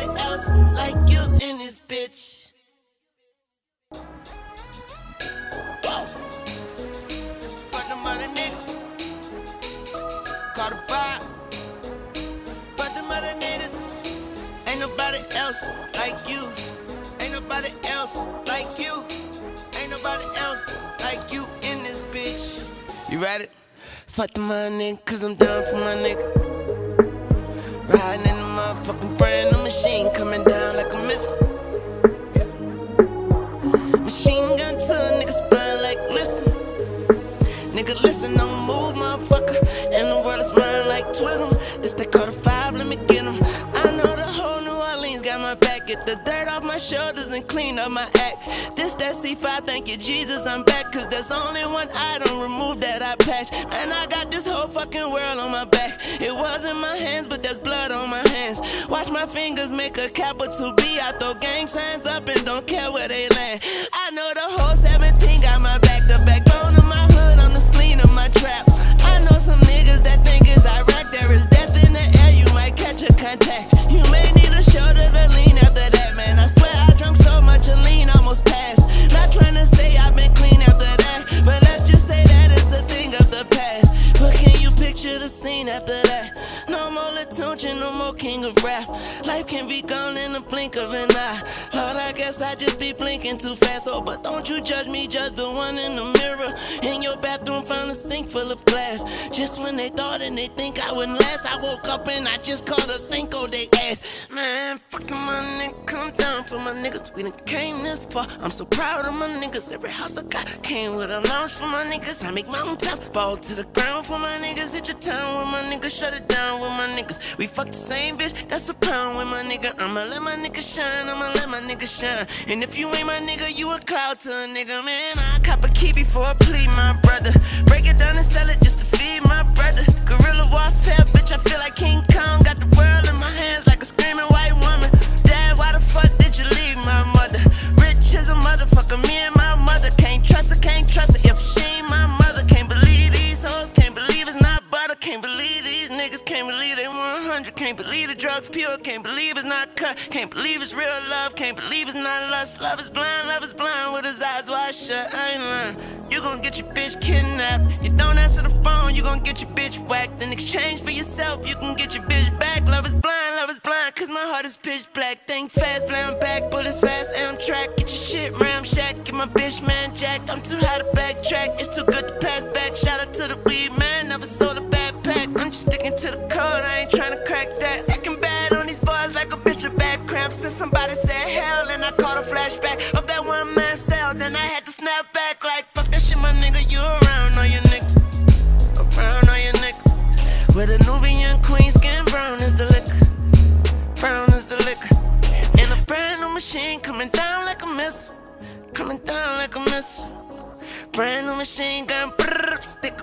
nobody else like you in this bitch. Whoa. Fuck the nigga. Call the vibe. Fuck the. Ain't nobody else like you. Ain't nobody else like you. Ain't nobody else like you in this bitch. You ready? Fuck the money, nigga, cause I'm down for my niggas. Riding And the world is mine like Twism. This Carter five, let me get 'em. I know the whole New Orleans got my back. Get the dirt off my shoulders and clean up my act. This that C5, thank you, Jesus, I'm back. Cause there's only one item removed that I patch. Man, I got this whole fucking world on my back. It wasn't my hands, but there's blood on my hands. Watch my fingers make a capital B. I throw gang signs up and don't care where they land. More Latunchi, no more king of rap. Life can be gone in the blink of an eye. Lord, I guess I just be blinking too fast. Oh, but don't you judge me, judge the one in the mirror. In your bathroom, found a sink full of glass. Just when they thought and they think I wouldn't last, I woke up and I just caught a Cinco they ass. Man, fucking my nigga, niggas. We done came this far. I'm so proud of my niggas. Every house I got came with a lounge for my niggas. I make mountaintops fall to the ground for my niggas. Hit your town with my niggas, shut it down with my niggas. We fuck the same bitch, that's a pound with my nigga. I'ma let my nigga shine, I'ma let my nigga shine. And if you ain't my nigga, you a cloud to a nigga, man. I cop a key before I plea, my brother. Break it down and sell it just to feed my brother. Guerrilla warfare, motherfucker, me and my mother. Can't trust her, can't trust her if she ain't my mother. Can't believe these hoes, can't believe it's not butter. Can't believe these niggas, can't believe they 100. Can't believe the drugs pure, can't believe it's not cut. Can't believe it's real love, can't believe it's not lust. Love is blind, love is blind with his eyes wide shut. I ain't lying. You gon' get your bitch kidnapped. You don't answer the phone, you gon' get your bitch whacked. In exchange for yourself, you can get your bitch back. Love is blind, love is blind, cause my heart is pitch black. Think fast, play back, bullets fast, my bitch man jacked. I'm too high to backtrack, it's too good to pass back. Shout out to the weed man, never sold a backpack. I'm just sticking to the code, I ain't trying to crack that. Acting bad on these bars like a bitch with back cramps. Since somebody said hell, and I caught a flashback of that one man cell. Then I had to snap back like, fuck that shit, my nigga, you around on your nigga. Around on your nigga. With a Nubian queen, skin brown is the liquor. Brown is the liquor. And a brand new machine coming down like a missile. Coming down like a missile. Brand new machine gun, brrr, stick